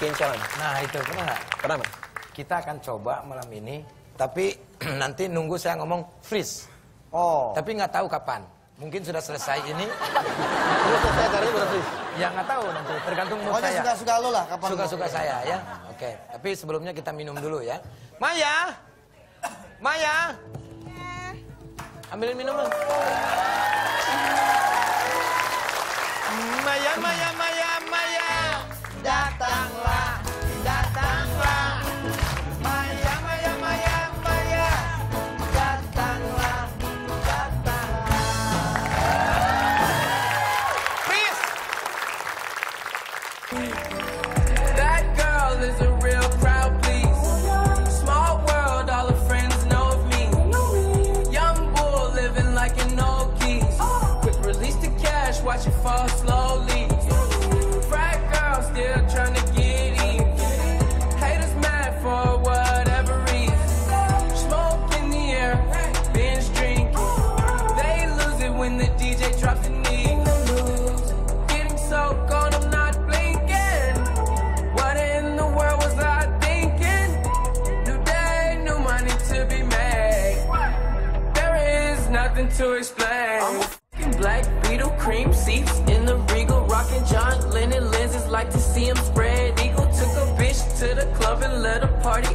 Kincon. Nah itu pernah nggak? Pernah, Mas? Kita akan coba malam ini, tapi nanti nunggu saya ngomong freeze. Oh. Tapi nggak tahu kapan. Mungkin sudah selesai ini. Terus saya cari berarti. Ya nggak tahu nanti, tergantung mood Pokoknya saya. suka-suka lu lah kapan Suka-suka saya ya. Oke, tapi sebelumnya kita minum dulu ya. Maya, Maya, ambilin minuman. Maya, Maya, Maya, That girl is a real crowd, please. Small world, all her friends know of me. Young bull living like an old geese. Quick release the cash, watch it fall slowly. Nothing to explain. I'm a black beetle, cream seats in the regal, rocking John Lennon lenses. Like to see him spread eagle. Took a bitch to the club and let a party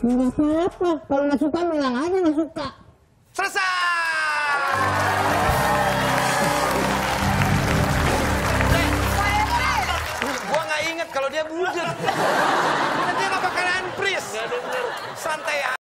bring a money machine? Gak apa-apa, kalau gak suka bilang aja gak suka. Selesai. Gua nggak inget kalau dia bujuk. Nanti nggak bakalan freeze. Santai